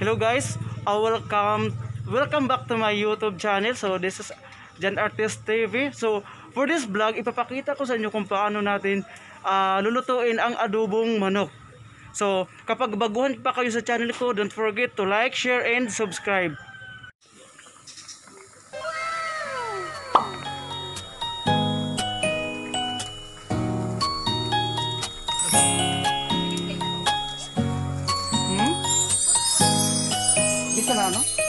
Hello guys, uh, welcome welcome back to my YouTube channel. So this is Jan Artist TV. So for this vlog, ipapakita ko sa inyo kung paano natin ah, lulutuin ang adobong manok. So kapag baguhan pa kayo sa channel ko, don't forget to like, share, and subscribe. ¿no?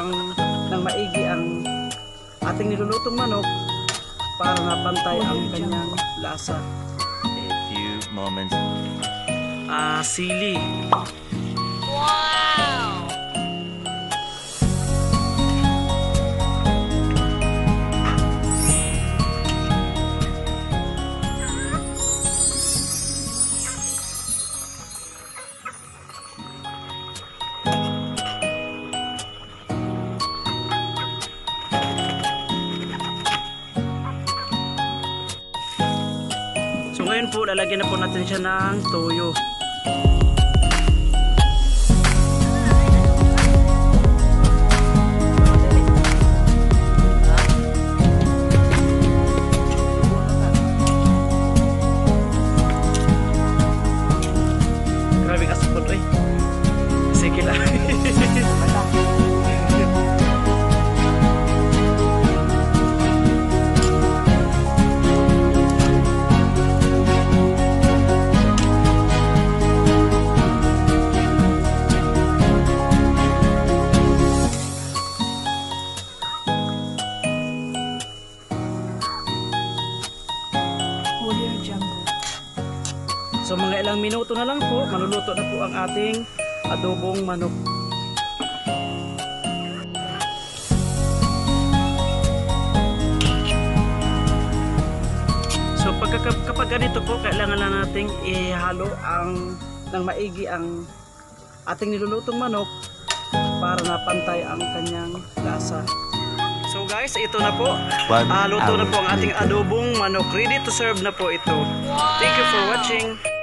Ang ng maigi ang ating nilulutong manok para mapantay ang kanyang lasa. A few moments. Ah, sili. So ngayon po, lalagyan na po natin siya ng toyo. So mga ilang minuto na lang po, maluluto na po ang ating adobong manok. So pag kapag ganito po, kailangan na nating ihalo ang ng maigi ang ating nilulutong manok para napantay ang kanyang lasa. So guys, ito na po. Ah, luto na po ang ating adobong manok. Ready to serve na po ito. Thank you for watching.